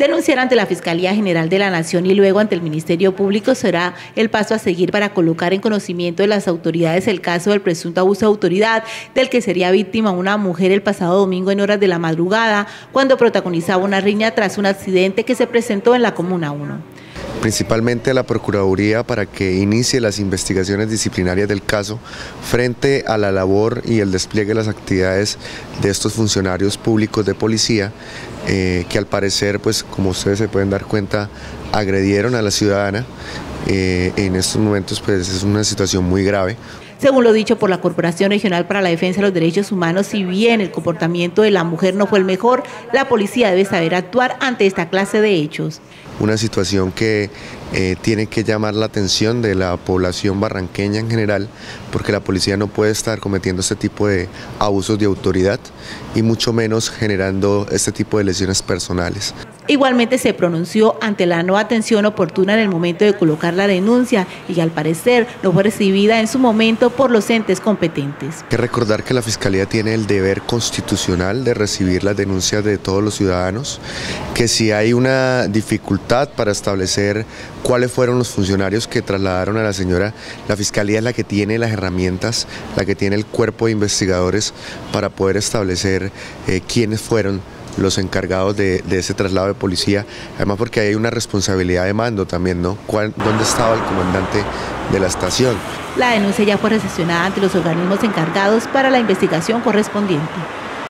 Denunciar ante la Fiscalía General de la Nación y luego ante el Ministerio Público será el paso a seguir para colocar en conocimiento de las autoridades el caso del presunto abuso de autoridad del que sería víctima una mujer el pasado domingo en horas de la madrugada cuando protagonizaba una riña tras un accidente que se presentó en la Comuna 1 principalmente a la Procuraduría para que inicie las investigaciones disciplinarias del caso frente a la labor y el despliegue de las actividades de estos funcionarios públicos de policía eh, que al parecer, pues como ustedes se pueden dar cuenta, agredieron a la ciudadana. Eh, en estos momentos pues es una situación muy grave. Según lo dicho por la Corporación Regional para la Defensa de los Derechos Humanos, si bien el comportamiento de la mujer no fue el mejor, la policía debe saber actuar ante esta clase de hechos. Una situación que eh, tiene que llamar la atención de la población barranqueña en general, porque la policía no puede estar cometiendo este tipo de abusos de autoridad y mucho menos generando este tipo de lesiones personales. Igualmente se pronunció ante la no atención oportuna en el momento de colocar la denuncia y al parecer no fue recibida en su momento por los entes competentes. Hay que recordar que la Fiscalía tiene el deber constitucional de recibir las denuncias de todos los ciudadanos, que si hay una dificultad para establecer cuáles fueron los funcionarios que trasladaron a la señora, la Fiscalía es la que tiene las herramientas, la que tiene el cuerpo de investigadores para poder establecer eh, quiénes fueron los encargados de, ese traslado de policía, además porque hay una responsabilidad de mando también, ¿no? ¿Dónde estaba el comandante de la estación? La denuncia ya fue recepcionada ante los organismos encargados para la investigación correspondiente.